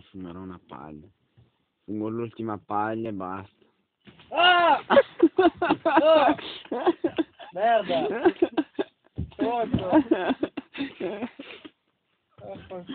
mi fumerò una paglia. Fumo l'ultima paglia e basta. Ah! oh! Merda! Pronto! Oh, ah,